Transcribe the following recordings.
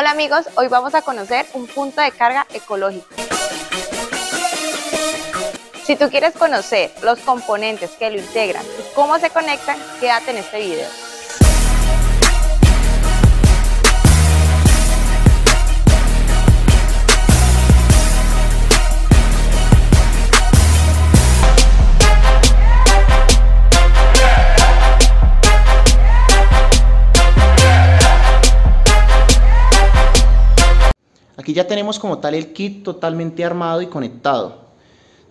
Hola amigos, hoy vamos a conocer un punto de carga ecológico. Si tú quieres conocer los componentes que lo integran y cómo se conectan, quédate en este video. Aquí ya tenemos como tal el kit totalmente armado y conectado.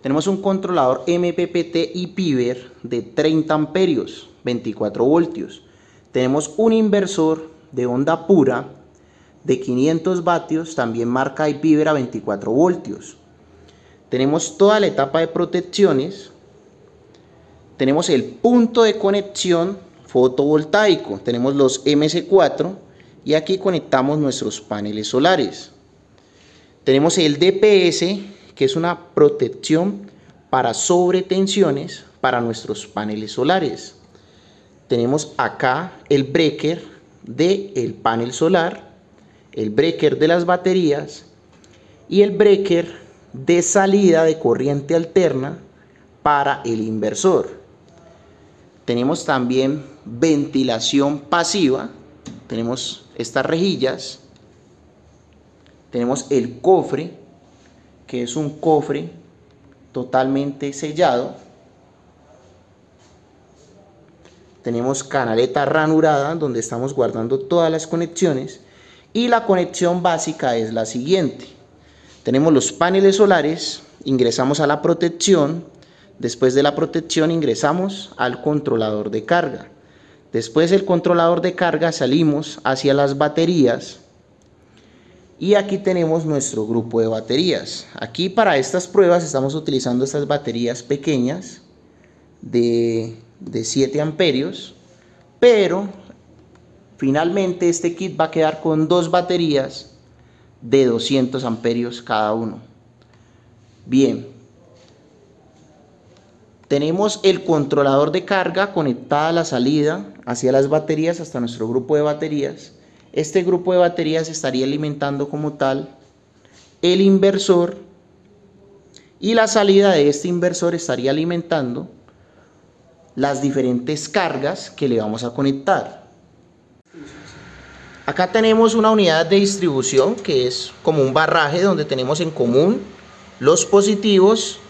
Tenemos un controlador MPPT y Piver de 30 amperios, 24 voltios. Tenemos un inversor de onda pura de 500 vatios, también marca IPiver a 24 voltios. Tenemos toda la etapa de protecciones. Tenemos el punto de conexión fotovoltaico. Tenemos los MC4 y aquí conectamos nuestros paneles solares. Tenemos el DPS, que es una protección para sobretensiones para nuestros paneles solares. Tenemos acá el breaker del el panel solar, el breaker de las baterías y el breaker de salida de corriente alterna para el inversor. Tenemos también ventilación pasiva, tenemos estas rejillas tenemos el cofre, que es un cofre totalmente sellado. Tenemos canaleta ranurada donde estamos guardando todas las conexiones. Y la conexión básica es la siguiente. Tenemos los paneles solares, ingresamos a la protección. Después de la protección ingresamos al controlador de carga. Después del controlador de carga salimos hacia las baterías y aquí tenemos nuestro grupo de baterías. Aquí para estas pruebas estamos utilizando estas baterías pequeñas de, de 7 amperios. Pero finalmente este kit va a quedar con dos baterías de 200 amperios cada uno. Bien. Tenemos el controlador de carga conectada a la salida hacia las baterías hasta nuestro grupo de baterías este grupo de baterías estaría alimentando como tal el inversor y la salida de este inversor estaría alimentando las diferentes cargas que le vamos a conectar. Acá tenemos una unidad de distribución que es como un barraje donde tenemos en común los positivos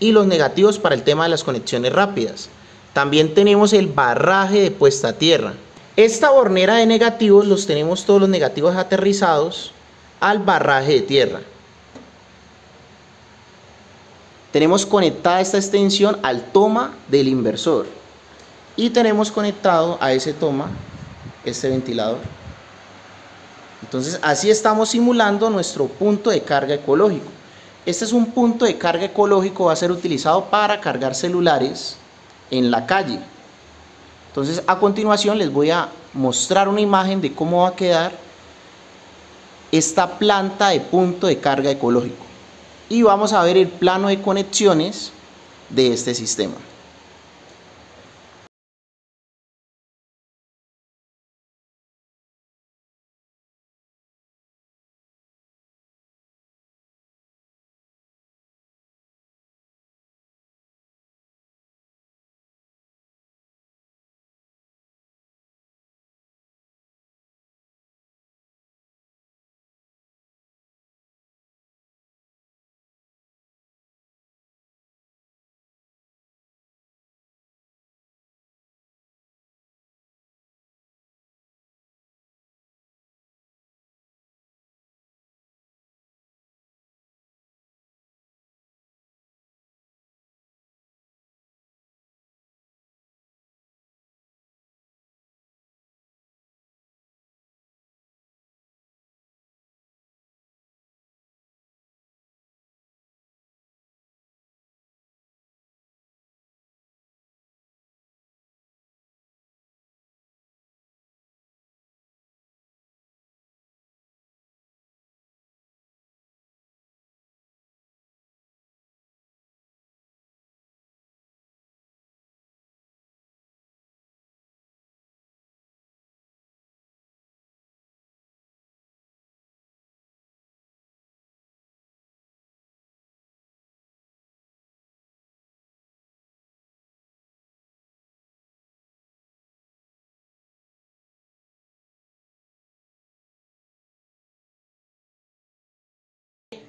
y los negativos para el tema de las conexiones rápidas. También tenemos el barraje de puesta a tierra esta bornera de negativos los tenemos todos los negativos aterrizados al barraje de tierra. Tenemos conectada esta extensión al toma del inversor y tenemos conectado a ese toma este ventilador. Entonces así estamos simulando nuestro punto de carga ecológico. Este es un punto de carga ecológico, va a ser utilizado para cargar celulares en la calle. Entonces a continuación les voy a mostrar una imagen de cómo va a quedar esta planta de punto de carga ecológico. Y vamos a ver el plano de conexiones de este sistema.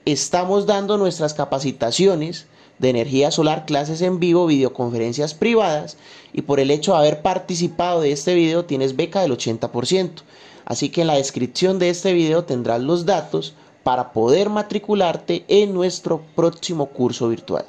Estamos dando nuestras capacitaciones de energía solar, clases en vivo, videoconferencias privadas y por el hecho de haber participado de este video tienes beca del 80%. Así que en la descripción de este video tendrás los datos para poder matricularte en nuestro próximo curso virtual.